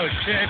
Oh, shit.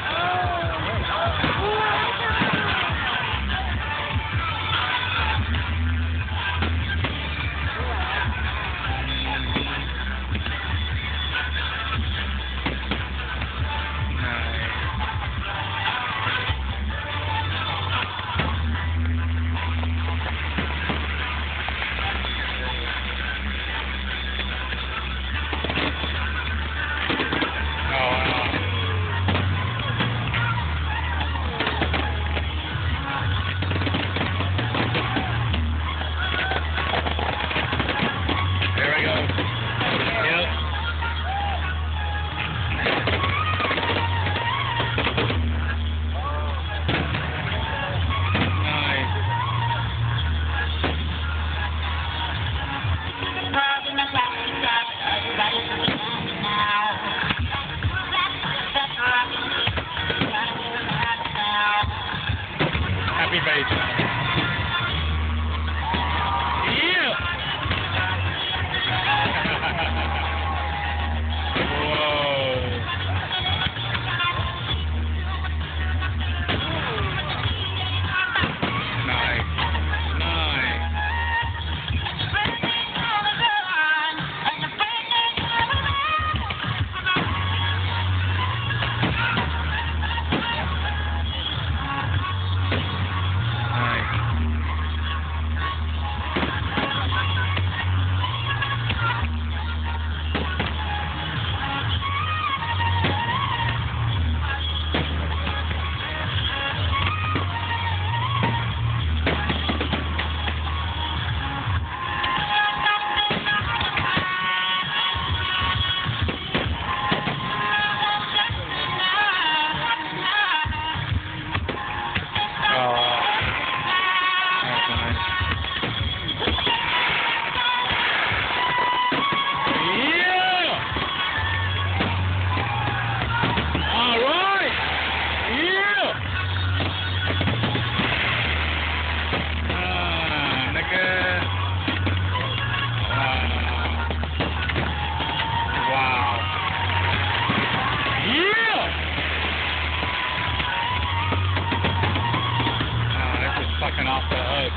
off the hook.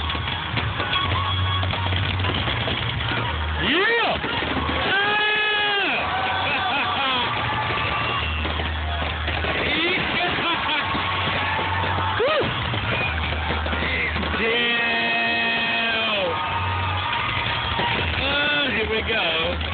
Yeah! Oh, here we go.